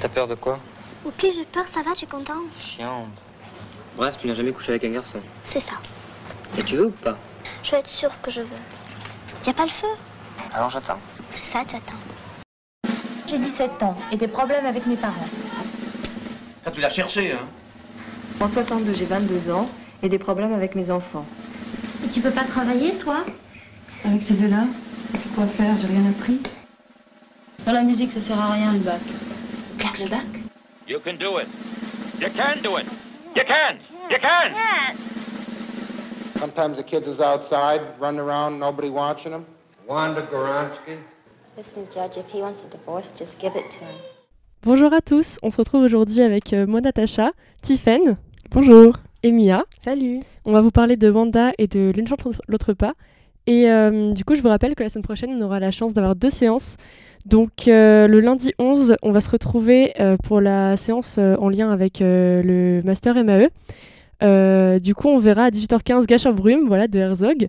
T'as peur de quoi? Ok, j'ai peur, ça va, tu es content Chiante. Bref, tu n'as jamais couché avec un garçon. C'est ça. Et tu veux ou pas? Je veux être sûre que je veux. Y a pas le feu? Alors j'attends. C'est ça, tu attends. J'ai 17 ans et des problèmes avec mes parents. Ça, tu l'as cherché, hein? En 62, j'ai 22 ans et des problèmes avec mes enfants. Et tu peux pas travailler, toi? Avec ces deux-là, quoi faire? J'ai rien appris. Dans la musique, ça sert à rien, le bac. Garde le bac. You can do it. You can do it. You can. You can. Sometimes the kids is outside, running around, nobody watching them. Wanda Goronsky. Listen, Judge, if he wants a divorce, just give it to him. Bonjour à tous, on se retrouve aujourd'hui avec euh, moi Natacha, Tiffen. Bonjour. Et Mia. Salut. On va vous parler de Wanda et de L'une chante l'autre pas. Et euh, du coup, je vous rappelle que la semaine prochaine, on aura la chance d'avoir deux séances. Donc euh, le lundi 11, on va se retrouver euh, pour la séance euh, en lien avec le master MAE. Du coup, on verra à 18h15 Gâche en brume, voilà, de Herzog.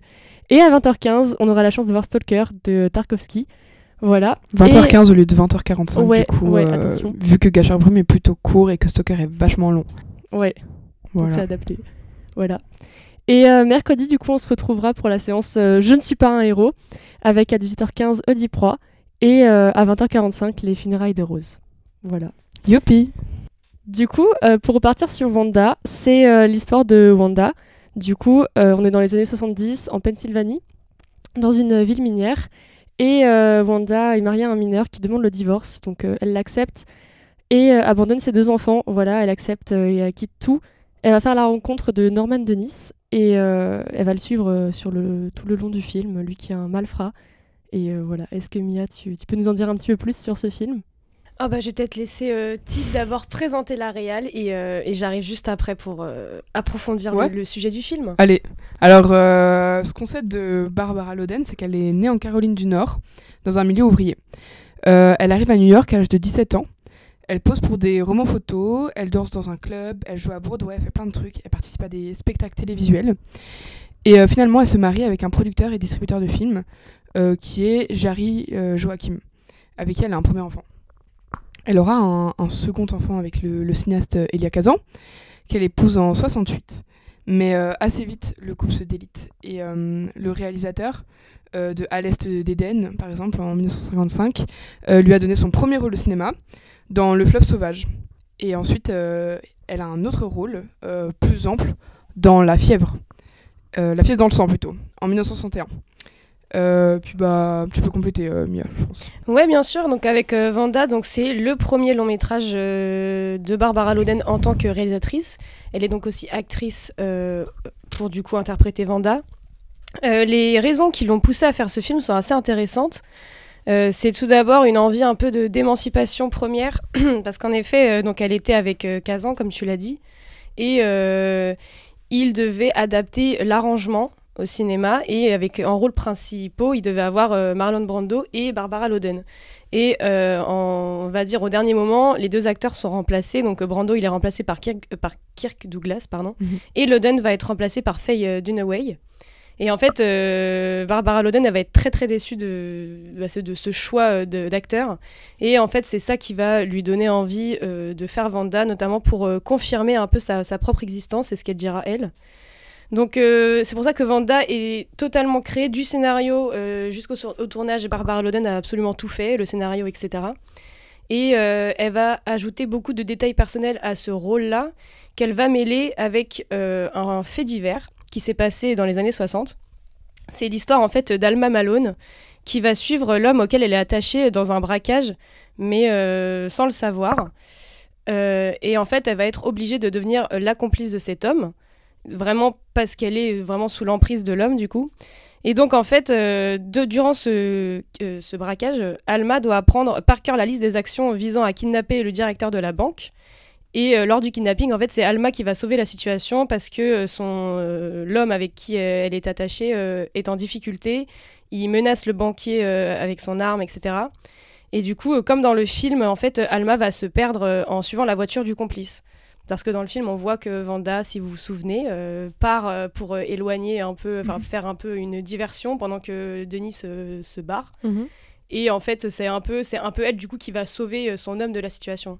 Et à 20h15, on aura la chance de voir Stalker de Tarkovsky. Voilà. 20h15 au lieu de 20h45 Ouais, du coup, ouais, vu que Gachard Brume est plutôt court et que Stalker est vachement long. Ouais. Donc c'est Voilà. adapté. Voilà. Et euh, mercredi, du coup, on se retrouvera pour la séance euh, Je ne suis pas un héros, avec à 18h15 Oediproie et euh, à 20h45 les funérailles de Rose. Voilà. Youpi Du coup, euh, pour repartir sur Wanda, c'est euh, l'histoire de Wanda. Du coup, on est dans les années 70 en Pennsylvanie, dans une ville minière. Et Wanda est mariée à un mineur qui demande le divorce, donc elle l'accepte et abandonne ses deux enfants. Voilà, elle accepte et elle quitte tout. Elle va faire la rencontre de Norman Dennis et elle va le suivre sur tout le long du film, lui qui est un malfrat. Et euh, voilà, est-ce que Mia, tu, tu peux nous en dire un petit peu plus sur ce film? Ah bah, je vais peut-être laisser euh, Tiff d'abord présenter la réal et, euh, et j'arrive juste après pour euh, approfondir le- Ouais. le, sujet du film. Allez, alors ce qu'on sait de Barbara Loden, c'est qu'elle est née en Caroline du Nord, dans un milieu ouvrier. Elle arrive à New York à l'âge de 17 ans. Elle pose pour des romans photos, elle danse dans un club, elle joue à Broadway, elle fait plein de trucs, elle participe à des spectacles télévisuels. Et euh, finalement, elle se marie avec un producteur et distributeur de films euh, qui est Jari euh, Joachim, avec qui elle a un premier enfant. Elle aura un, second enfant avec le, le cinéaste Elia Kazan, qu'elle épouse en 68. Mais assez vite, le couple se délite. Et le réalisateur de À l'Est d'Éden, par exemple, en 1955, euh, lui a donné son premier rôle au cinéma dans Le Fleuve Sauvage. Et ensuite, elle a un autre rôle plus ample dans La Fièvre. Euh, la Fièvre dans le sang, plutôt, en 1961. Euh, puis bah, tu peux compléter, euh, Mia, je pense. Ouais, bien sûr. Donc avec Vanda, donc c'est le premier long métrage de Barbara Loden en tant que réalisatrice. Elle est donc aussi actrice pour du coup interpréter Vanda. Les raisons qui l'ont poussée à faire ce film sont assez intéressantes. C'est tout d'abord une envie un peu de d'émancipation première, parce qu'en effet, donc elle était avec Kazan, comme tu l'as dit, et il devait adapter l'arrangement au cinéma et avec en rôle principaux, il devait avoir euh, Marlon Brando et Barbara Loden. Et euh, en- on va dire au dernier moment, les deux acteurs sont remplacés. Donc euh, Brando, il est remplacé par Kirk, euh, par Kirk Douglas, pardon, Mhm. et Loden va être remplacé par Faye Dunaway. Et en fait, euh, Barbara Loden, elle va être très très déçue de, bah, de ce choix euh, d'acteur. Et en fait, c'est ça qui va lui donner envie euh, de faire Vanda, notamment pour confirmer un peu sa, sa propre existence, c'est ce qu'elle dira elle. Donc c'est pour ça que Vanda est totalement créée du scénario jusqu'au tournage. Et Barbara Loden a absolument tout fait, le scénario, etc. Et elle va ajouter beaucoup de détails personnels à ce rôle-là qu'elle va mêler avec un fait divers qui s'est passé dans les années 60. C'est l'histoire en fait d'Alma Malone qui va suivre l'homme auquel elle est attachée dans un braquage, mais euh, sans le savoir. Euh, et en fait, elle va être obligée de devenir euh, la complice de cet homme, vraiment parce qu'elle est vraiment sous l'emprise de l'homme du coup. Et donc en fait, durant ce, ce braquage, Alma doit apprendre par cœur la liste des actions visant à kidnapper le directeur de la banque. Et euh, lors du kidnapping, en fait, c'est Alma qui va sauver la situation parce que euh, son euh, l'homme avec qui elle est attachée est en difficulté. Il menace le banquier avec son arme, etc. Et du coup, comme dans le film, en fait, Alma va se perdre en suivant la voiture du complice. Parce que dans le film, on voit que Vanda, si vous vous souvenez, euh, part pour éloigner un peu, enfin faire un peu une diversion pendant que Denis euh, se barre. Mhm. Et en fait, c'est un peu, c'est un peu elle du coup qui va sauver son homme de la situation.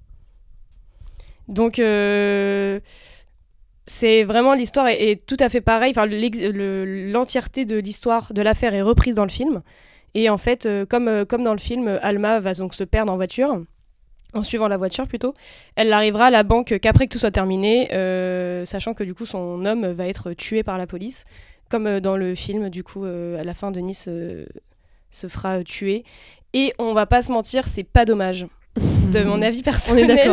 Donc euh, c'est vraiment l'histoire est, tout à fait pareille. Enfin, l'entièreté de l'histoire de l'affaire est reprise dans le film. Et en fait, euh, comme, euh, comme dans le film, Alma va donc se perdre en voiture, en suivant la voiture plutôt. Elle n'arrivera à la banque qu'après que tout soit terminé, sachant que du coup son homme va être tué par la police, comme dans le film. Du coup, à la fin, Denis se fera tuer. Et on va pas se mentir, c'est pas dommage. De mon avis personnel,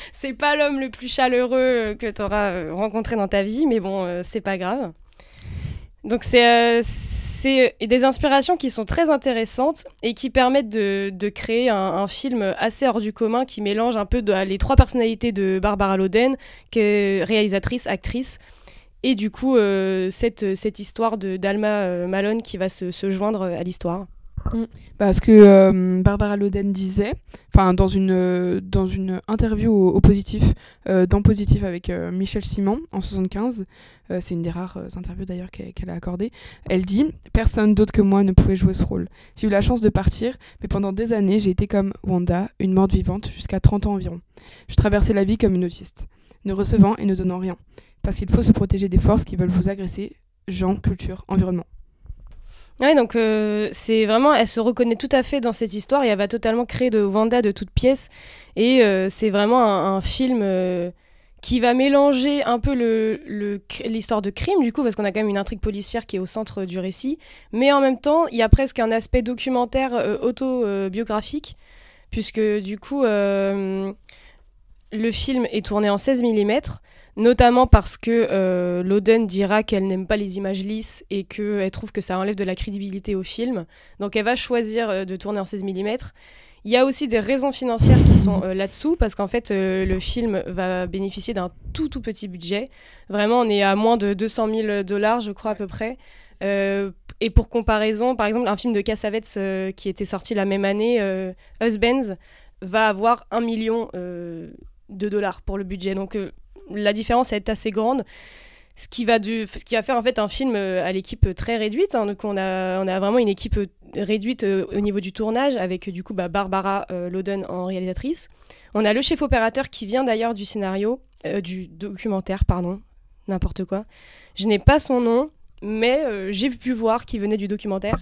c'est pas l'homme le plus chaleureux euh, que tu auras rencontré dans ta vie, mais bon, euh, c'est pas grave. Donc c'est euh, des inspirations qui sont très intéressantes et qui permettent de, de créer un, un film assez hors du commun qui mélange un peu de- les trois personnalités de Barbara Loden, qui est réalisatrice, actrice, et du coup euh, cette, cette histoire de d'Alma euh, Malone qui va se, se joindre à l'histoire. Parce que euh, Barbara Loden disait, dans une, euh, dans une interview au, Positif, euh, dans Positif avec Michel Simon en 75, euh, c'est une des rares interviews d'ailleurs qu'elle a accordées, elle dit « Personne d'autre que moi ne pouvait jouer ce rôle. J'ai eu la chance de partir, mais pendant des années j'ai été comme Wanda, une morte vivante, jusqu'à 30 ans environ. Je traversais la vie comme une autiste, ne recevant et ne donnant rien. Parce qu'il faut se protéger des forces qui veulent vous agresser, gens, culture, environnement. » Ouais, donc euh, c'est vraiment, elle se reconnaît tout à fait dans cette histoire et elle va totalement créer de Wanda de toutes pièces. Et euh, c'est vraiment un, film euh, qui va mélanger un peu l'histoire de crime, du coup, parce qu'on a quand même une intrigue policière qui est au centre du récit. Mais en même temps, il y a presque un aspect documentaire autobiographique, puisque du coup, le film est tourné en 16 mm, notamment parce que euh, Loden dira qu'elle n'aime pas les images lisses et qu'elle trouve que ça enlève de la crédibilité au film. Donc elle va choisir euh, de tourner en 16 mm. Il y a aussi des raisons financières qui sont euh, là-dessous, parce qu'en fait, euh, le film va bénéficier d'un tout tout petit budget. Vraiment, on est à moins de 200 000 dollars, je crois, à peu près. Et pour comparaison, par exemple, un film de Cassavetes qui était sorti la même année, Husbands, va avoir un million de dollars pour le budget. Donc euh, la différence est assez grande. Ce qui, va du, ce qui va faire en fait un film euh, à l'équipe euh, très réduite. hein. Donc on a, on a vraiment une équipe réduite au niveau du tournage avec du coup bah, Barbara Loden en réalisatrice. On a le chef opérateur qui vient d'ailleurs du scénario, du documentaire, pardon, n'importe quoi. Je n'ai pas son nom, mais j'ai pu voir qu'il venait du documentaire.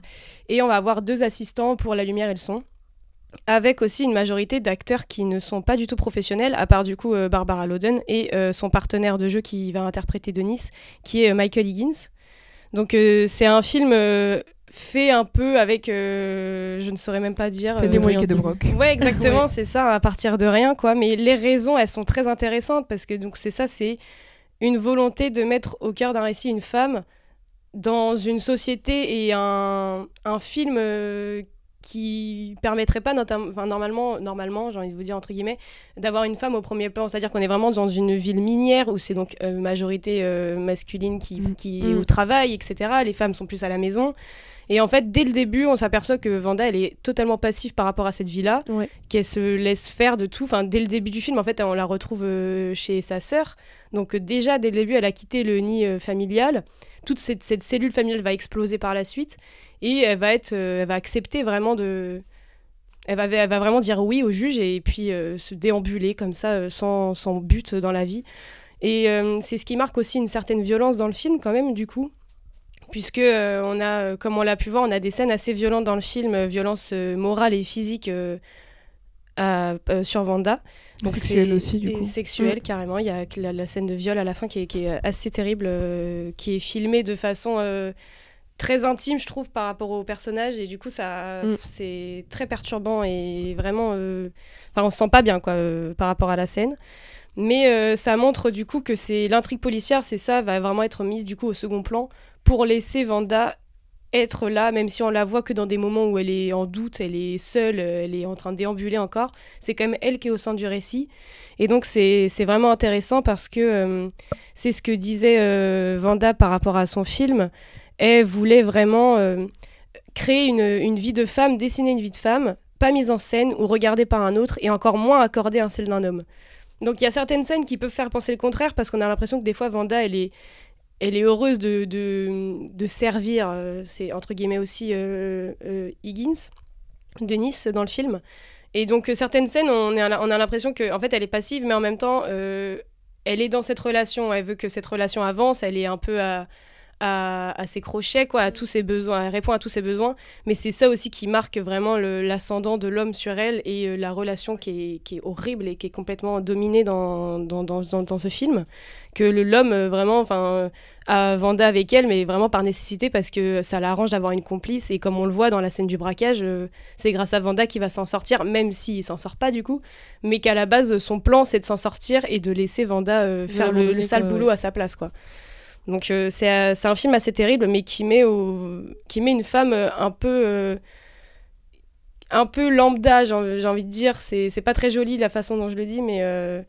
Et on va avoir deux assistants pour la lumière et le son avec aussi une majorité d'acteurs qui ne sont pas du tout professionnels, à part du coup euh, Barbara Loden et euh, son partenaire de jeu qui va interpréter Denis, qui est euh, Michael Higgins. Donc c'est un film fait un peu avec, euh, je ne saurais même pas dire... Fait des euh, moyens de broc. Ouais, exactement, Ouais. c'est ça, à partir de rien, quoi. Mais les raisons, elles sont très intéressantes parce que donc c'est ça, c'est une volonté de mettre au cœur d'un récit une femme dans une société et un, un film euh, qui permettrait pas, enfin, normalement, normalement j'ai envie de vous dire entre guillemets, d'avoir une femme au premier plan. C'est-à-dire qu'on est vraiment dans une ville minière où c'est donc euh, majorité euh, masculine qui, qui est Mm. au travail, etc. Les femmes sont plus à la maison. Et en fait, dès le début, on s'aperçoit que Vanda, elle est totalement passive par rapport à cette vie-là, Ouais. qu'elle se laisse faire de tout. Enfin, dès le début du film, en fait, on la retrouve euh, chez sa sœur. Donc euh, déjà, dès le début, elle a quitté le nid euh, familial. Toute cette, cette cellule familiale va exploser par la suite. Et elle va, être, elle va accepter vraiment de... Elle va, elle va vraiment dire oui au juge et puis se déambuler comme ça, sans, sans but dans la vie. Et euh, c'est ce qui marque aussi une certaine violence dans le film quand même, du coup puisque euh, on a, euh, comme on l'a pu voir, on a des scènes assez violentes dans le film, euh, violence euh, morale et physique à- sur Vanda. Sexuelle c'est- aussi, du coup. Sexuelle, Mm. carrément. Il y a la, la scène de viol à la fin qui est, qui est assez terrible, qui est filmée de façon très intime, je trouve, par rapport au personnage. Et du coup, ça, Mm. c'est très perturbant et vraiment. euh, Enfin, on se sent pas bien, quoi, euh, par rapport à la scène. Mais euh, ça montre du coup que c'est l'intrigue policière, c'est ça, va vraiment être mise du coup au second plan pour laisser Vanda être là, même si on la voit que dans des moments où elle est en doute, elle est seule, elle est en train de déambuler encore. C'est quand même elle qui est au centre du récit. Et donc c'est c'est vraiment intéressant parce que euh, c'est ce que disait euh, Vanda par rapport à son film. Elle voulait vraiment euh, créer une, une vie de femme, dessiner une vie de femme, pas mise en scène ou regardée par un autre, et encore moins accordée à celle d'un homme. Donc il y a certaines scènes qui peuvent faire penser le contraire parce qu'on a l'impression que des fois Vanda elle est elle est heureuse de, de, de servir, euh, c'est entre guillemets aussi euh, euh, Higgins, Denis dans le film. Et donc, certaines scènes, on, on a l'impression qu'en en fait, elle est passive, mais en même temps, elle est dans cette relation. Elle veut que cette relation avance. Elle est un peu à, à, à ses crochets, quoi, à tous ses besoins. Elle répond à tous ses besoins. Mais c'est ça aussi qui marque vraiment l'ascendant de l'homme sur elle et euh, la relation qui est, qui est horrible et qui est complètement dominée dans, dans, dans, dans- dans ce film. Que l'homme, euh, vraiment, enfin, euh, a Vanda avec elle, mais vraiment par nécessité parce que ça l'arrange d'avoir une complice. Et comme on le voit dans la scène du braquage, euh, c'est grâce à Vanda qu'il va s'en sortir, même s'il s'en sort pas du coup. Mais qu'à la base, son plan, c'est de s'en sortir et de laisser Vanda faire le, le sale boulot à sa place, quoi. Donc euh, c'est euh, c'est un film assez terrible, mais qui met, au, qui met une femme euh, un peu... euh, un peu lambda, j'ai envie de dire. C'est c'est pas très joli la façon dont je le dis, mais euh,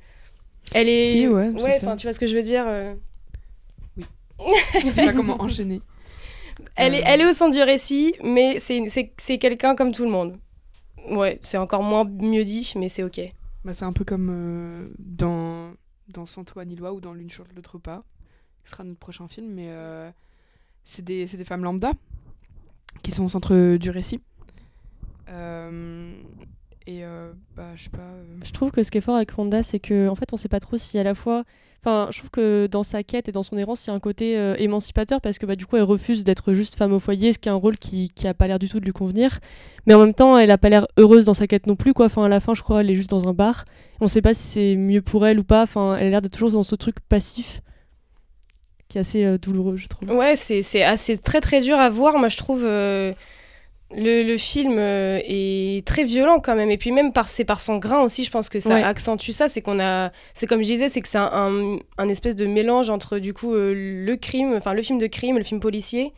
elle est. Si, ouais, enfin, tu vois ce que je veux dire. euh. Je sais pas comment enchaîner. Elle, est, elle est au centre du récit, mais c'est c'est- c'est quelqu'un comme tout le monde. Ouais, c'est encore moins mieux dit, mais c'est ok. Bah, c'est un peu comme euh, dans, dans ni loi ou dans L'une chose l'autre pas. Ce sera notre prochain film, mais euh, c'est des, des femmes lambda qui sont au centre du récit. Euh, et euh, bah, je sais pas. Je trouve que ce qui est fort avec Ronda, c'est que en fait, on sait pas trop si à la fois. Enfin, je trouve que dans sa quête et dans son errance, il y a un côté émancipateur parce que bah, du coup, elle refuse d'être juste femme au foyer, ce qui est un rôle qui, qui a pas l'air du tout de lui convenir. Mais en même temps, elle a pas l'air heureuse dans sa quête non plus, quoi. Enfin, à la fin, je crois, elle est juste dans un bar. On sait pas si c'est mieux pour elle ou pas. Enfin, elle a l'air d'être toujours dans ce truc passif qui est assez euh, douloureux, je trouve. Ouais, c'est c'est assez très très dur à voir. Moi, je trouve euh, le, le film euh, est très violent quand même. Et puis même par c'est par son grain aussi, je pense que ça Ouais. accentue ça. C'est qu'on a, c'est comme je disais, c'est que c'est un, un, un espèce de mélange entre du coup euh, le crime, enfin le film de crime, le film policier.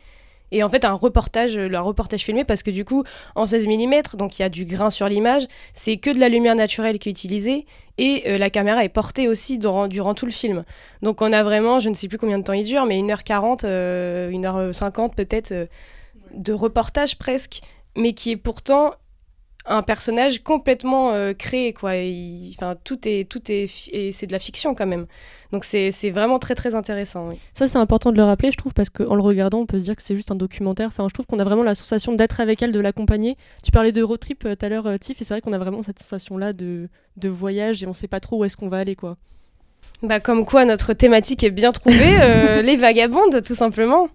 Et en fait, un reportage, euh, le reportage filmé, parce que du coup, en 16 mm, donc il y a du grain sur l'image, c'est que de la lumière naturelle qui est utilisée, et euh, la caméra est portée aussi durant, tout le film. Donc on a vraiment, je ne sais plus combien de temps il dure, mais 1h40, euh, 1h50 peut-être, euh, de reportage presque, mais qui est pourtant un personnage complètement euh, créé, quoi. Enfin, tout est, tout est, et c'est de la fiction quand même. Donc c'est vraiment très très intéressant. oui. Ça, c'est important de le rappeler, je trouve, parce qu'en le regardant, on peut se dire que c'est juste un documentaire. Enfin, je trouve qu'on a vraiment la sensation d'être avec elle, de l'accompagner. Tu parlais de road trip euh, tout à l'heure, euh, Tiff, et c'est vrai qu'on a vraiment cette sensation-là de, de voyage et on sait pas trop où est-ce qu'on va aller, quoi. Bah, comme quoi notre thématique est bien trouvée, euh, les vagabondes, tout simplement.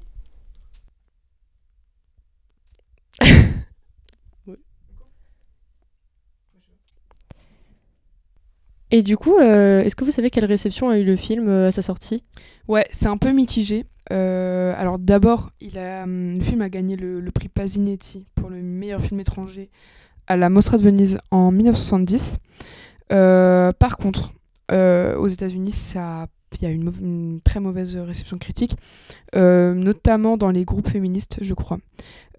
Et du coup, euh, est-ce que vous savez quelle réception a eu le film euh, à sa sortie? Ouais, c'est un peu mitigé. Euh, alors d'abord, hum, le film a gagné le, prix Pasinetti pour le meilleur film étranger à la Mostra de Venise en 1970. Euh, par contre, aux États-Unis, ça, il y a une, une très mauvaise réception critique, notamment dans les groupes féministes, je crois.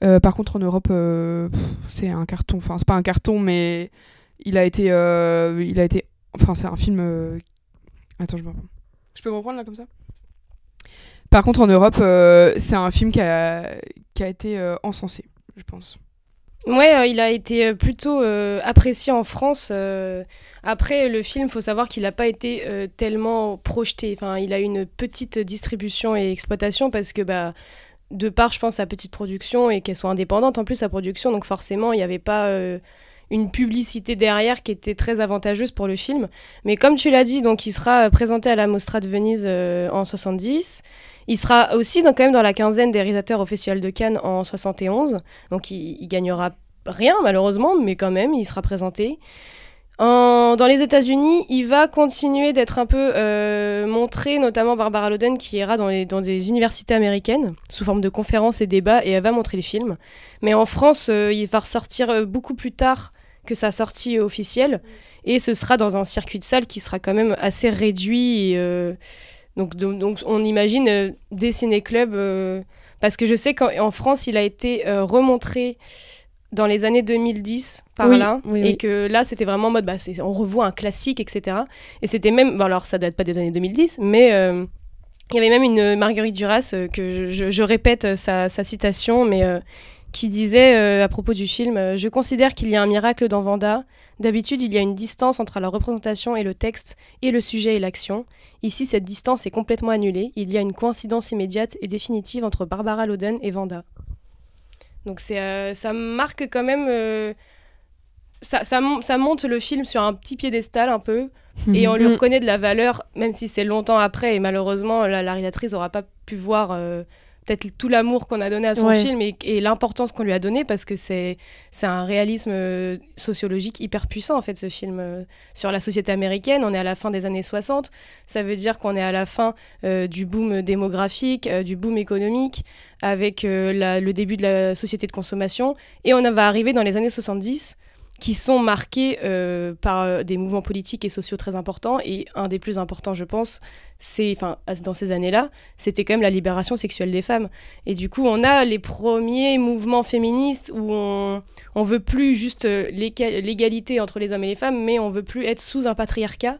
Par contre, en Europe, c'est un carton. Enfin, c'est pas un carton, mais il il a été, enfin, c'est un film. euh, Attends, je me reprends. Je peux me reprendre là comme ça? Par contre, en Europe, euh, c'est un film qui a, été euh, encensé, je pense. Ouais, il a été plutôt apprécié en France. Après, le film, faut savoir qu'il n'a pas été tellement projeté. Enfin, il a une petite distribution et exploitation parce que, bah, de part, je pense, sa petite production et qu'elle soit indépendante en plus, sa production. Donc, forcément, il n'y avait pas une publicité derrière qui était très avantageuse pour le film. Mais comme tu l'as dit, donc, il sera euh, présenté à la Mostra de Venise euh, en 70. Il sera aussi dans, quand même dans la quinzaine des réalisateurs au Festival de Cannes en 71. Donc il, il gagnera rien malheureusement, mais quand même, il sera présenté. En- dans les États-Unis, il va continuer d'être un peu euh, montré, notamment Barbara Loden qui ira dans, les, dans des universités américaines sous forme de conférences et débats et elle va montrer les films. Mais en France, euh, il va ressortir euh, beaucoup plus tard que sa sortie officielle et ce sera dans un circuit de salle qui sera quand même assez réduit. euh, donc, donc, on imagine euh, des ciné-clubs euh, parce que je sais qu'en en France, il a été remontré dans les années 2010 par Oui, là oui, et oui. que là c'était vraiment en mode bah, on revoit un classique etc et c'était même bon, alors ça date pas des années 2010 mais euh, il y avait même une Marguerite Duras euh, que je, répète euh, sa, sa citation mais euh, qui disait euh, à propos du film euh, je considère qu'il y a un miracle dans Vanda. D'habitude il y a une distance entre la représentation et le texte et le sujet et l'action. Ici cette distance est complètement annulée. Il y a une coïncidence immédiate et définitive entre Barbara Loden et Vanda donc c'est, euh, ça marque quand même euh, ça, ça, mon- ça monte le film sur un petit piédestal un peu, et on lui Mhm. reconnaît de la valeur, même si c'est longtemps après, et malheureusement, la, la réalisatrice n'aura pas pu voir euh, peut-être tout l'amour qu'on a donné à son Ouais. film et, et l'importance qu'on lui a donné, parce que c'est c'est un réalisme euh, sociologique hyper puissant, en fait, ce film, euh, sur la société américaine. On est à la fin des années 60, ça veut dire qu'on est à la fin euh, du boom démographique, du boom économique, avec la- le début de la société de consommation, et on va arriver dans les années 70 qui sont marqués euh, par euh, des mouvements politiques et sociaux très importants. Et un des plus importants, je pense, c'est, enfin, dans ces années-là, c'était quand même la libération sexuelle des femmes. Et du coup, on a les premiers mouvements féministes où on, on veut plus juste euh, l'éga- l'égalité entre les hommes et les femmes, mais on veut plus être sous un patriarcat.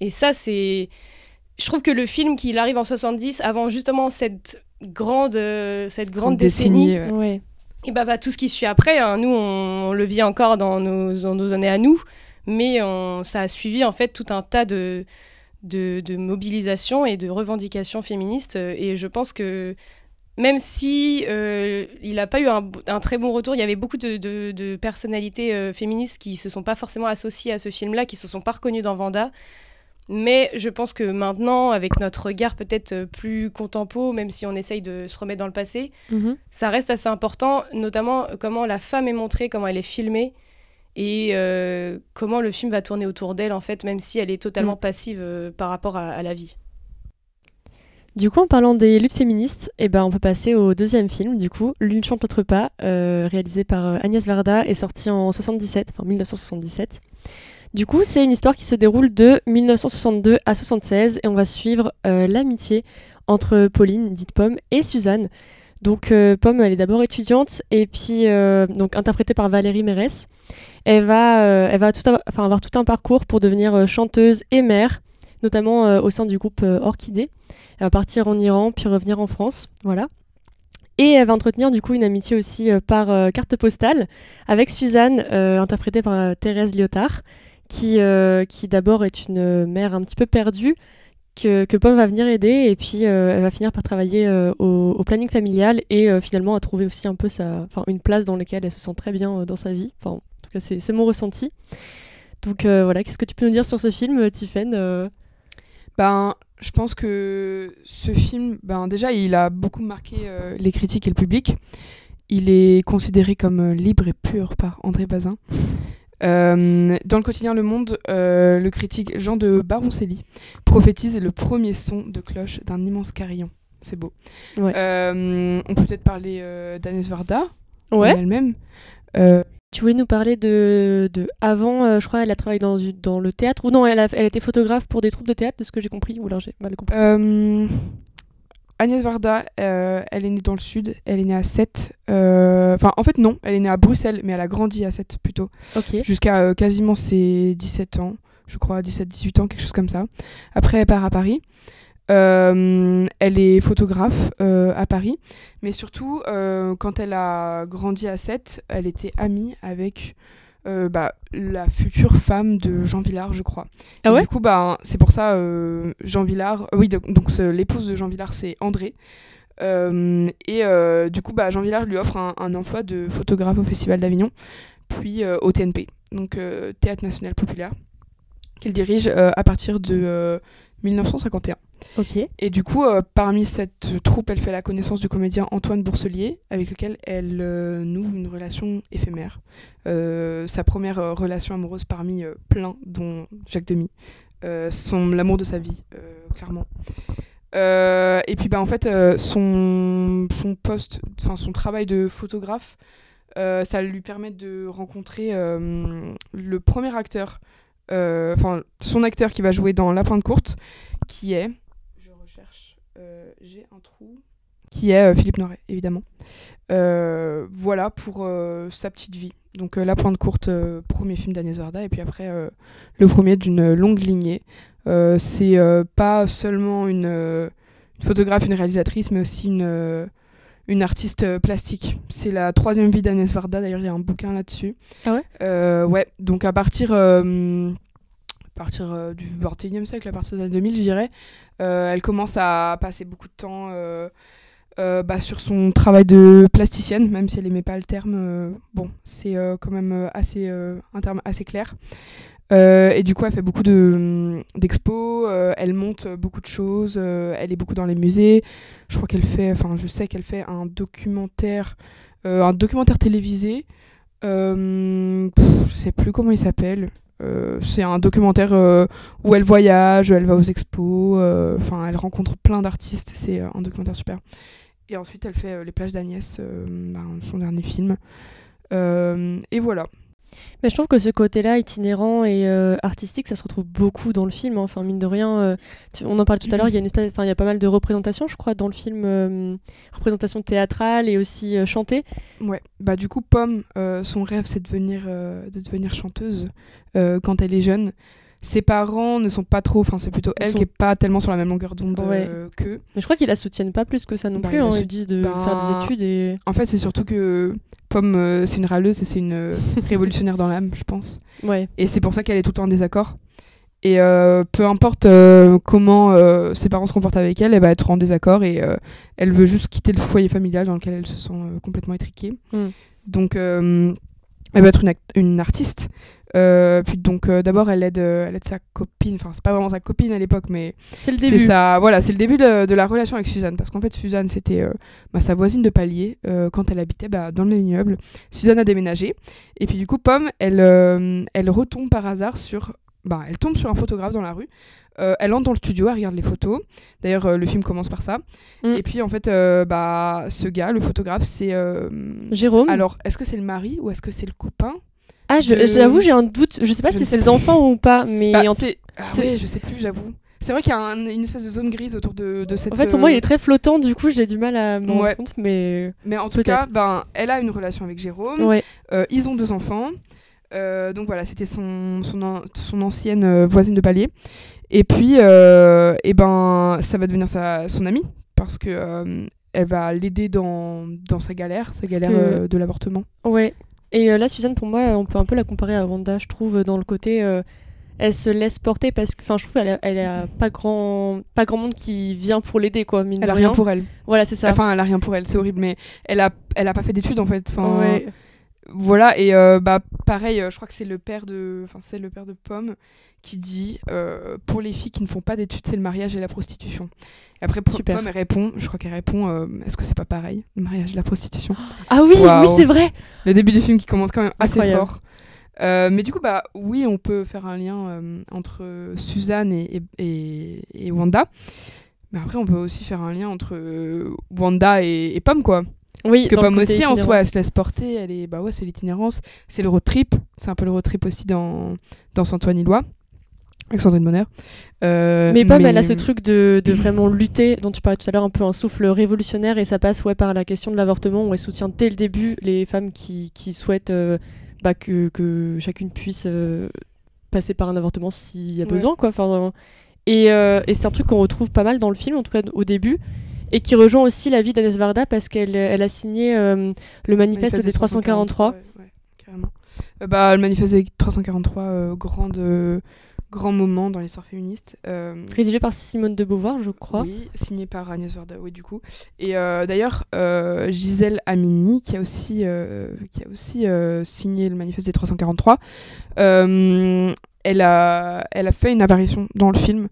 Et ça, c'est, je trouve que le film qu'il arrive en 70, avant justement cette grande, euh, cette grande Grande décennie, décennie, ouais. Et bah, bah, tout ce qui suit après, hein, nous, on, le vit encore dans nos, années à nous, mais ça a suivi en fait tout un tas de, mobilisations et de revendications féministes. Et je pense que même si euh, il n'a pas eu un, très bon retour, il y avait beaucoup de personnalités euh, féministes qui se sont pas forcément associées à ce film-là, qui se sont pas reconnues dans Vanda. Mais je pense que maintenant, avec notre regard peut-être euh, plus contempo, même si on essaye de se remettre dans le passé, Mhm. ça reste assez important, notamment euh, comment la femme est montrée, comment elle est filmée et euh, comment le film va tourner autour d'elle, en fait, même si elle est totalement Mm. passive euh, par rapport à, à la vie. Du coup, en parlant des luttes féministes, eh ben, on peut passer au deuxième film, du coup, L'une chante l'autre pas, euh, réalisé par Agnès Varda et sorti en 77, enfin 1977. Du coup, c'est une histoire qui se déroule de 1962 à 76 et on va suivre euh, l'amitié entre Pauline, dite Pomme, et Suzanne. Donc euh, Pomme, elle est d'abord étudiante et puis euh, donc interprétée par Valérie Mérès. Elle va, tout avoir, avoir tout un parcours pour devenir chanteuse et mère, notamment au sein du groupe Orchidée. Elle va partir en Iran puis revenir en France, voilà. Et elle va entretenir du coup une amitié aussi par carte postale avec Suzanne, interprétée par Thérèse Lyotard, qui, euh, qui d'abord est une mère un petit peu perdue, que, que Pomme va venir aider, et puis euh, elle va finir par travailler euh, au, planning familial et finalement à trouver aussi un peu sa, une place dans laquelle elle se sent très bien dans sa vie. Enfin, en tout cas, c'est mon ressenti. Donc voilà, qu'est-ce que tu peux nous dire sur ce film, Tiffaine Ben, je pense que ce film, ben déjà, il a beaucoup marqué les critiques et le public. Il est considéré comme libre et pur par André Bazin. Euh, dans le quotidien Le Monde, euh, le critique Jean de Baroncelli prophétise le premier son de cloche d'un immense carillon. C'est beau. Ouais. Euh, on peut peut-être parler d'Agnès Varda Ouais. elle-même. Tu voulais nous parler de, de avant, je crois, elle a travaillé dans, dans le théâtre, ou non, elle a, elle été photographe pour des troupes de théâtre, de ce que j'ai compris, ou alors j'ai mal compris. Agnès Varda, euh, elle est née dans le sud, elle est née à Sète. euh, Enfin, en fait, non, elle est née à Bruxelles, mais elle a grandi à Sète plutôt. Jusqu'à euh, quasiment ses 17 ans, je crois, 17-18 ans, quelque chose comme ça. Après, elle part à Paris. Elle est photographe à Paris, mais surtout, quand elle a grandi à Sète, elle était amie avec euh, bah, la future femme de Jean Villard, je crois. Ah ouais Du coup, bah, c'est pour ça, euh, Jean Villard, euh, oui, donc, l'épouse de Jean Villard, c'est André. Et du coup, bah, Jean Villard lui offre un, un emploi de photographe au Festival d'Avignon, puis au TNP, donc Théâtre National Populaire, qu'il dirige à partir de euh, 1951. Et du coup, euh, parmi cette troupe, elle fait la connaissance du comédien Antoine Bourcelier, avec lequel elle euh, noue une relation éphémère. Euh, sa première relation amoureuse parmi plein, dont Jacques Demy. Son l'amour de sa vie, clairement. Et puis, bah, en fait, son, son poste, enfin son travail de photographe, ça lui permet de rencontrer le premier acteur, enfin son acteur qui va jouer dans La Pointe Courte, qui est, j'ai un trou, qui est euh, Philippe Noiret, évidemment. Euh, voilà pour euh, sa petite vie. Donc euh, La Pointe Courte, euh, premier film d'Agnès Varda, et puis après euh, le premier d'une longue lignée. Euh, c'est euh, pas seulement une, euh, une photographe, une réalisatrice, mais aussi une, euh, une artiste euh, plastique. C'est la troisième vie d'Agnès Varda, d'ailleurs il y a un bouquin là-dessus. Ah ouais? Euh, Ouais, donc à partir, euh, partir euh, du XXIe siècle, à partir des années 2000, je dirais, euh, elle commence à passer beaucoup de temps euh, bah, sur son travail de plasticienne, même si elle aimait pas le terme. bon, c'est quand même assez, un terme assez clair. Et du coup, elle fait beaucoup de, d'expos, elle monte beaucoup de choses, elle est beaucoup dans les musées. Je crois qu'elle fait, enfin, je sais qu'elle fait un documentaire, un documentaire télévisé. Pff, je sais plus comment il s'appelle. Euh, c'est un documentaire euh, où elle voyage, elle va aux expos, euh, enfin, elle rencontre plein d'artistes. C'est un documentaire super. Et ensuite, elle fait Les plages d'Agnès, ben, son dernier film. Et voilà. Mais je trouve que ce côté-là, itinérant et euh, artistique, ça se retrouve beaucoup dans le film. hein. Enfin, mine de rien, euh, on en parlait tout à l'heure, il y a pas mal de représentations, je crois, dans le film, euh, représentations théâtrales et aussi chantées. Ouais, bah du coup, Pomme, son rêve, c'est de devenir, de devenir chanteuse quand elle est jeune. Ses parents ne sont pas trop, enfin c'est plutôt elle sont- qui est pas tellement sur la même longueur d'onde Ouais. euh, qu'eux. Mais je crois qu'ils la soutiennent pas plus que ça non Bah, plus. hein. Ils disent de Ben, faire des études et. En fait, c'est surtout que Pomme, euh, c'est une râleuse et c'est une euh, révolutionnaire dans l'âme, je pense. Ouais. Et c'est pour ça qu'elle est tout le temps en désaccord. Et peu importe comment ses parents se comportent avec elle, elle va être en désaccord et elle veut juste quitter le foyer familial dans lequel elle se sent complètement étriquée. Mm. Donc, elle va être une artiste. Euh, puis donc euh, d'abord elle aide, euh, elle aide sa copine, enfin c'est pas vraiment sa copine à l'époque mais C'est le début. ça, voilà, c'est le début de, de la relation avec Suzanne parce qu'en fait Suzanne c'était bah, sa voisine de palier quand elle habitait bah, dans le même immeuble. Suzanne a déménagé et puis du coup Pomme elle, elle retombe par hasard sur, bah, elle tombe sur un photographe dans la rue. Euh, elle entre dans le studio, elle regarde les photos. D'ailleurs, euh, le film commence par ça. Mm. Et puis, en fait, euh, bah, ce gars, le photographe, c'est. Jérôme. Alors, est-ce que c'est le mari ou est-ce que c'est le copain? Ah, de- j'avoue, j'ai un doute. Je sais pas Je si c'est ses enfants ou pas, mais Bah, en, ah ouais, je sais plus, j'avoue. C'est vrai qu'il y a un- une espèce de zone grise autour de, de cette. en fait, pour moi, euh, il est très flottant. Du coup, j'ai du mal à me rendre Ouais. compte, mais Mais en tout cas, ben, elle a une relation avec Jérôme. ouais. Euh, ils ont deux enfants. Euh, donc voilà, c'était son, son, an- son ancienne euh, voisine de palier. Et puis, euh, eh ben, ça va devenir sa, son amie parce que euh, elle va l'aider dans, dans sa galère, sa galère que- euh, de l'avortement. Ouais. Et euh, là, Suzanne, pour moi, on peut un peu la comparer à Wanda, je trouve, dans le côté. euh, elle se laisse porter parce que, enfin, je trouve qu'elle a, elle a pas grand, pas grand monde qui vient pour l'aider, quoi. Mine Elle de a rien rien. pour elle. Voilà, c'est ça. Enfin, elle a rien pour elle, c'est horrible, mais elle a, elle a pas fait d'études en fait. Enfin, ouais. Voilà, et euh, bah pareil, euh, je crois que c'est le père de, enfin c'est le père de Pomme qui dit euh, pour les filles qui ne font pas d'études, c'est le mariage et la prostitution. Et après Po- Super. Pomme elle répond, je crois qu'elle répond, est-ce que c'est pas pareil, le mariage et la prostitution? Ah oui, oui, c'est vrai. Le début du film qui commence quand même assez Incroyable. fort. Mais du coup, bah oui, on peut faire un lien entre Suzanne et, et, et- Wanda. Mais après, on peut aussi faire un lien entre Wanda et, et Pomme, quoi. Oui, Parce que Pomme aussi, en soi, elle se laisse porter. Elle est, bah ouais, c'est l'itinérance, c'est le road trip. C'est un peu le road trip aussi dans, dans Saint-Ouen Ilois, avec Sandrine Bonheur. Euh, Mais Pomme, elle a ce truc de, de vraiment lutter, dont tu parlais tout à l'heure, un peu un souffle révolutionnaire, et ça passe ouais, par la question de l'avortement, où elle soutient dès le début les femmes qui, qui souhaitent euh, bah, que, que chacune puisse euh, passer par un avortement s'il y a Ouais. besoin. Quoi. Enfin, et et c'est un truc qu'on retrouve pas mal dans le film, en tout cas au début, et qui rejoint aussi la vie d'Agnès Varda, parce qu'elle elle a signé euh, le manifeste des 343. ouais, ouais, carrément. Euh, bah, le manifeste des 343, euh, grande, euh, grand moment dans l'histoire féministe. Euh, Rédigé par Simone de Beauvoir, je crois. Oui, signé par Agnès Varda, oui, du coup. Et euh, d'ailleurs, euh, Gisèle Amini, qui a aussi, euh, qui a aussi euh, signé le manifeste des 343, euh, elle, a, elle a fait une apparition dans le film.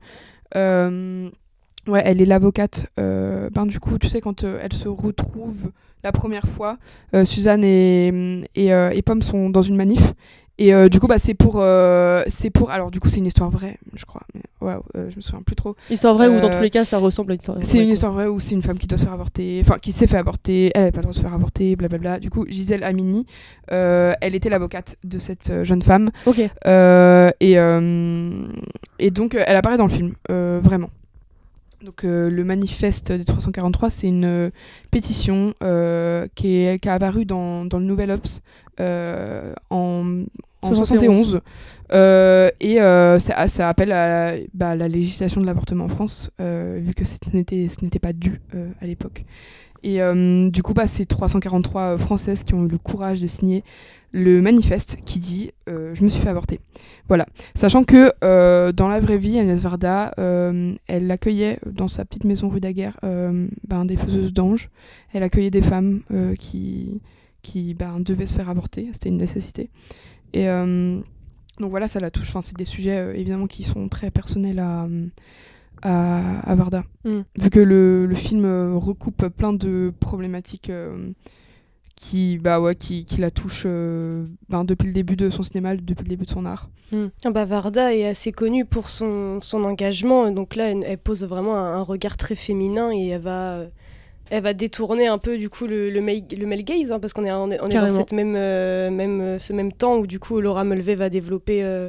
Ouais, elle est l'avocate. euh, ben, du coup, tu sais, quand euh, elle se retrouve la première fois, euh, Suzanne et, et, euh, et Pomme sont dans une manif. Et du coup, bah, c'est pour, c'est pour. Alors, du coup, c'est une histoire vraie, je crois. Mais euh, je me souviens plus trop. Histoire vraie, ou dans tous les cas, ça ressemble à une histoire C'est vraie, une quoi. histoire vraie où c'est une femme qui doit se faire avorter, enfin qui s'est fait avorter, elle n'avait pas le droit de se faire avorter, blablabla. Du coup, Gisèle Amini, elle était l'avocate de cette jeune femme. Ok. Et, et donc, elle apparaît dans le film, vraiment. Donc, euh, le manifeste des 343, c'est une euh, pétition euh, qui, est, qui a apparu dans, dans le Nouvel euh, en, en 71. 71, Euh, et ça, ça appelle à bah, la législation de l'avortement en France, vu que ce n'était pas dû à l'époque. Et euh, du coup, bah, c'est 343 euh, Françaises qui ont eu le courage de signer le manifeste qui dit euh, Je me suis fait avorter. Voilà. Sachant que dans la vraie vie, Agnès Varda, elle accueillait dans sa petite maison rue Daguerre ben, des faiseuses d'anges. Elle accueillait des femmes qui, qui ben, devaient se faire avorter. C'était une nécessité. Et donc voilà, ça la touche. Enfin, c'est des sujets évidemment qui sont très personnels à, à, à Varda. Mm. Vu que le, le film euh, recoupe plein de problématiques euh, qui, bah ouais, qui, qui la touchent euh, ben, depuis le début de son cinéma, depuis le début de son art. Ah bah, Varda est assez connue pour son, son engagement, donc là elle, elle pose vraiment un, un regard très féminin et elle va, elle va détourner un peu du coup le, le, male, le male gaze, hein, parce qu'on est, on est, on est dans cette même, euh, même, ce même temps où du coup Laura Mulvey va développer... euh,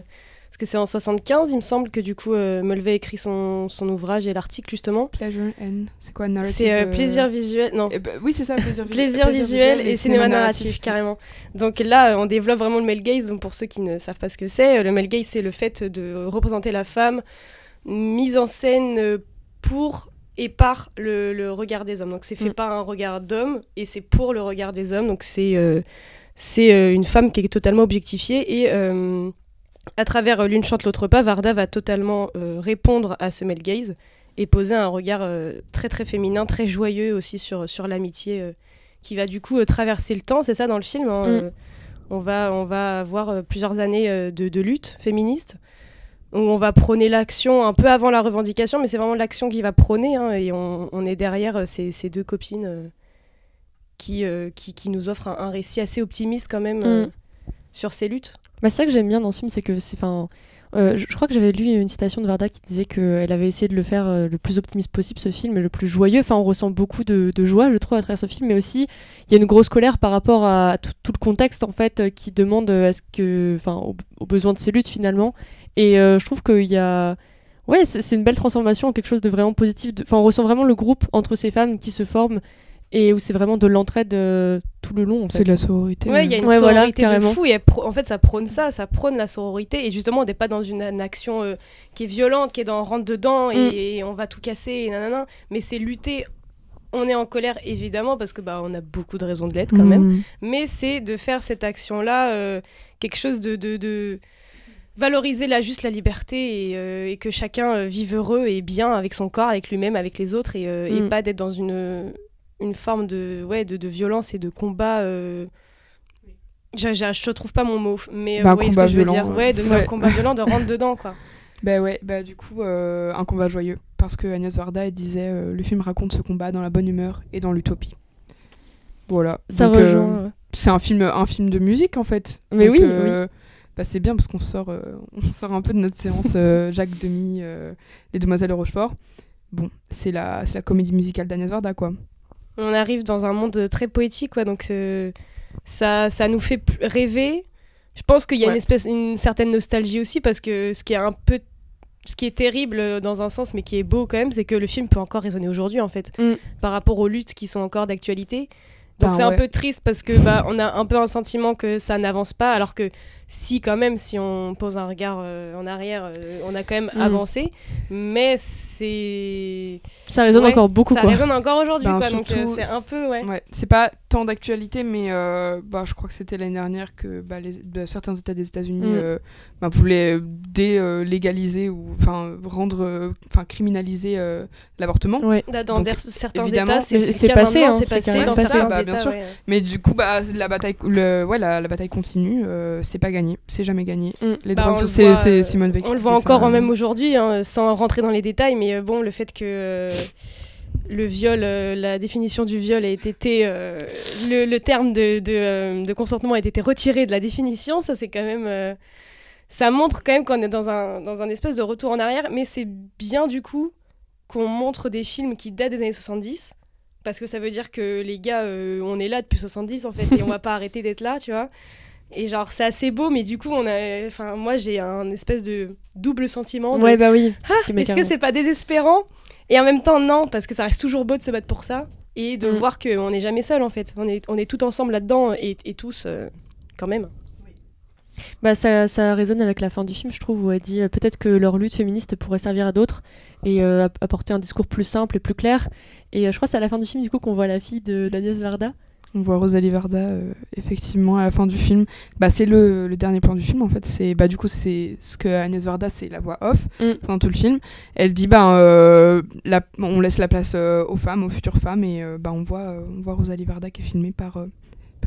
parce que c'est en 75, il me semble, que du coup euh, Mulvey écrit son, son ouvrage et l'article justement. Pleasure and... C'est quoi narrative C'est euh, euh, plaisir visuel, non. eh ben, oui, c'est ça, plaisir, Plaisir visuel et cinéma narratif, carrément. Donc là, euh, on développe vraiment le male gaze. Donc pour ceux qui ne savent pas ce que c'est, le male gaze, c'est le fait de représenter la femme mise en scène pour et par le, le regard des hommes. Donc c'est fait Mm. par un regard d'homme et c'est pour le regard des hommes. Donc c'est euh, c'est une femme qui est totalement objectifiée et à travers euh, L'une chante, l'autre pas, Varda va totalement euh, répondre à ce male gaze et poser un regard euh, très très féminin, très joyeux aussi sur, sur l'amitié qui va du coup traverser le temps. C'est ça dans le film. hein, Mm. on, va, on va avoir plusieurs années de, de lutte féministe où on va prôner l'action un peu avant la revendication, mais c'est vraiment l'action qui va prôner. hein, et on, on est derrière ces, ces deux copines euh, qui, euh, qui, qui nous offrent un, un récit assez optimiste quand même euh, Mm. sur ces luttes. Bah, c'est ça que j'aime bien dans ce film, c'est que c'est. Euh, je, crois que j'avais lu une citation de Varda qui disait qu'elle avait essayé de le faire euh, le plus optimiste possible, ce film, et le plus joyeux. Enfin, on ressent beaucoup de, joie, je trouve, à travers ce film, mais aussi il y a une grosse colère par rapport à tout, le contexte en fait euh, qui demande à ce que, enfin, aux, aux besoins de ces luttes finalement. Et je trouve qu'il y a, ouais, c'est une belle transformation en quelque chose de vraiment positif. Enfin, on ressent vraiment le groupe entre ces femmes qui se forment et où c'est vraiment de l'entraide euh, tout le long. En C'est de la sororité. Ouais, il y a une Ouais, voilà, sororité de carrément. fou. Et en fait, ça prône ça, ça prône la sororité. Et justement, on n'est pas dans une, une action euh, qui est violente, qui est dans rentre dedans et, Mm. et on va tout casser, et nanana. Mais c'est lutter. On est en colère évidemment parce que bah on a beaucoup de raisons de l'être quand même. Mm. Mais c'est de faire cette action-là euh, quelque chose de, de, de- valoriser là juste la liberté et, euh, et que chacun vive heureux et bien avec son corps, avec lui-même, avec les autres et, euh, et Mm. pas d'être dans une une forme de ouais de, de violence et de combat. euh, Je, je, je trouve pas mon mot, mais euh, Bah, vous voyez ce combat que je veux violent, dire. ouais. Ouais, de Ouais. un combat violent, de rentrer dedans, quoi. Bah ouais, bah du coup, euh, un combat joyeux. Parce que Agnès Varda, elle disait euh, le film raconte ce combat dans la bonne humeur et dans l'utopie. Voilà. Ça Donc, euh, rejoint. c'est un film, un film de musique en fait. Mais Donc, oui, euh, Bah, c'est bien parce qu'on sort, euh, on sort un peu de notre séance euh, Jacques Demy, euh, Les Demoiselles de Rochefort. Bon, c'est la, c'est la comédie musicale d'Agnès Varda quoi. On arrive dans un monde très poétique, quoi. Donc euh, ça, ça nous fait rêver. Je pense qu'il y a une espèce, une certaine nostalgie aussi parce que ce qui est un peu, ce qui est terrible euh, dans un sens, mais qui est beau quand même, c'est que le film peut encore résonner aujourd'hui en fait, Mm. par rapport aux luttes qui sont encore d'actualité. Donc Ben c'est un peu triste parce que bah on a un peu un sentiment que ça n'avance pas, alors que si quand même, si on pose un regard euh, en arrière, euh, on a quand même Mm. avancé. Mais c'est Ça résonne Ouais, encore beaucoup, ça quoi. résonne encore aujourd'hui, Ben, quoi. Donc euh, c'est un peu ouais. Ouais, c'est pas tant d'actualité, mais euh, bah, je crois que c'était l'année dernière que bah, les, bah, certains États des États-Unis Mm. euh, bah, voulaient délégaliser ou enfin rendre, enfin criminaliser euh, l'avortement. Ouais. Dans Donc, certains États, c'est mais c'est passé, hein, c'est passé carrément dans passé, certains bah, États. bien sûr. ouais. Mais du coup, bah, la bataille, le, ouais, la, la bataille continue. euh, c'est pas gagné, c'est jamais gagné. Mm. Les Bah, droits c'est euh, Simone Veil. On le voit encore ça. même aujourd'hui, hein, sans rentrer dans les détails, mais euh, bon, le fait que euh, le viol, euh, la définition du viol ait été, euh, le, le terme de, de, euh, de consentement ait été retiré de la définition, ça c'est quand même, ça montre quand même qu'on est dans un, dans un espèce de retour en arrière, mais c'est bien du coup qu'on montre des films qui datent des années 70. Parce que ça veut dire que les gars, on est là depuis 70 en fait, et on va pas arrêter d'être là, tu vois. Et genre, c'est assez beau, mais du coup, on a. Enfin, moi, j'ai un espèce de double sentiment. de, Ouais, bah oui. Ah, Mais est-ce que c'est pas désespérant? Et en même temps, non, parce que ça reste toujours beau de se battre pour ça. Et de Mm. voir qu'on n'est jamais seul, en fait. On est, on est tout ensemble là-dedans, et, et tous, euh, quand même. Bah, ça, ça résonne avec la fin du film, je trouve, où elle dit euh, peut-être que leur lutte féministe pourrait servir à d'autres et euh, app- apporter un discours plus simple et plus clair. Et euh, je crois que c'est à la fin du film, du coup, qu'on voit la fille de d'Agnès Varda. On voit Rosalie Varda, euh, effectivement, à la fin du film. Bah, c'est le, le dernier plan du film, en fait. C'est, bah, du coup, c'est ce que Agnès Varda, c'est la voix off Mm. pendant tout le film. Elle dit, bah, euh, la- on laisse la place euh, aux femmes, aux futures femmes, et bah, on, voit, on voit Rosalie Varda qui est filmée par,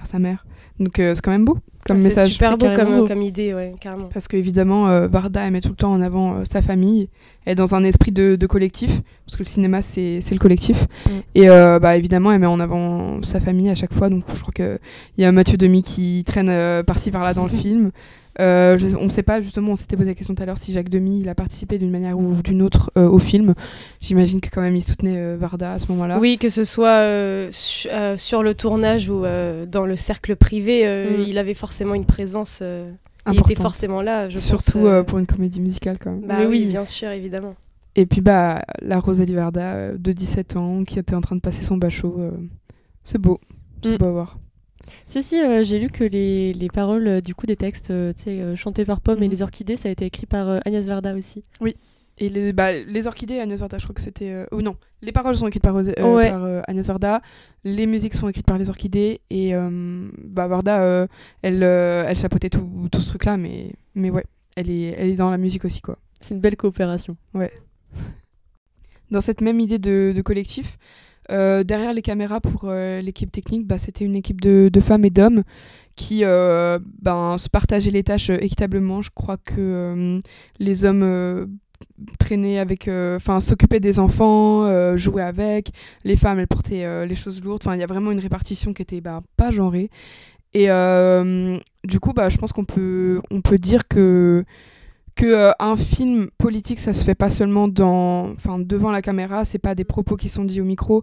par sa mère. Donc, euh, c'est quand même beau comme message. super C'est beau comme, beau. comme idée, ouais, carrément. Parce qu'évidemment, euh, Varda, elle met tout le temps en avant euh, sa famille. Elle est dans un esprit de, de collectif, parce que le cinéma, c'est c'est le collectif. Mm. Et euh, bah, évidemment, elle met en avant sa famille à chaque fois. Donc je crois qu'il y a Mathieu Demi qui traîne euh, par-ci par-là dans le film. Euh, je- on ne sait pas, justement, on s'était posé la question tout à l'heure si Jacques Demi il a participé d'une manière ou d'une autre euh, au film. J'imagine que quand même il soutenait euh, Varda à ce moment-là. Oui, que ce soit euh, su- euh, sur le tournage ou euh, dans le cercle privé, euh, Mm. il avait forcément une présence. euh, il était forcément là, je Surtout pense. pour une comédie musicale quand même. Bah Mais oui, oui. bien sûr, évidemment. Et puis bah la Rosalie Varda euh, de 17 ans qui était en train de passer son bachot. euh, c'est beau, c'est Mm. beau à voir. Si, si, euh, j'ai lu que les, les paroles euh, du coup des textes euh, tu sais, euh, chantés par Pomme et Mhm. les orchidées, ça a été écrit par Agnès Varda aussi. Et les, bah, les orchidées, Agnès Varda, je crois que c'était. euh, ou non, les paroles sont écrites par, Rosa- euh, Ouais. par, euh, Agnès Varda, les musiques sont écrites par les orchidées, et euh, bah, Varda, euh, elle, euh, elle chapeautait tout, tout ce truc-là, mais, mais ouais, elle est, elle est dans la musique aussi, quoi. C'est une belle coopération. Dans cette même idée de, de collectif, euh, derrière les caméras pour euh, l'équipe technique, bah, c'était une équipe de, femmes et d'hommes qui euh, ben, se partageaient les tâches équitablement. Je crois que les hommes traînaient avec, enfin s'occupaient des enfants, jouaient avec. Les femmes, elles portaient les choses lourdes. Enfin, il y a vraiment une répartition qui était bah, pas genrée. Et du coup, bah, je pense qu'on peut, on peut dire que que euh, un film politique ça se fait pas seulement dans enfin devant la caméra c'est pas des propos qui sont dits au micro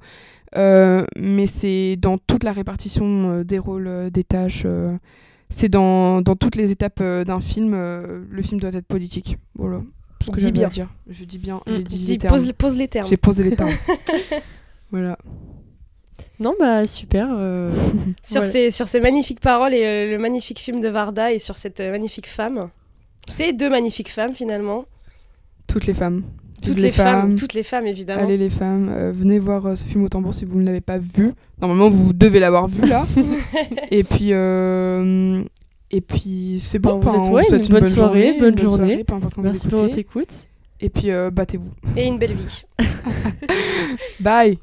euh, mais c'est dans toute la répartition euh, des rôles euh, des tâches euh, c'est dans, dans toutes les étapes euh, d'un film euh, le film doit être politique voilà ce que bien. à dire je dis bien Mm. j'ai dit Dis- les termes. pose, pose les termes. j'ai posé les termes voilà Non, bah super. euh, Sur, voilà. ces, sur ces magnifiques paroles et euh, le magnifique film de Varda et sur cette euh, magnifique femme. Ces deux magnifiques femmes finalement. toutes les femmes Toutes les, femmes, toutes les femmes évidemment. Allez les femmes, euh, venez voir euh, ce film au tambour si vous ne l'avez pas vu. Normalement vous devez l'avoir vu là. et puis euh, et puis c'est bon. Vous enfin, êtes- ouais, une bonne soirée, une bonne journée. soirée, Merci pour votre écoute. Et puis euh, battez-vous. Et une belle vie. Bye.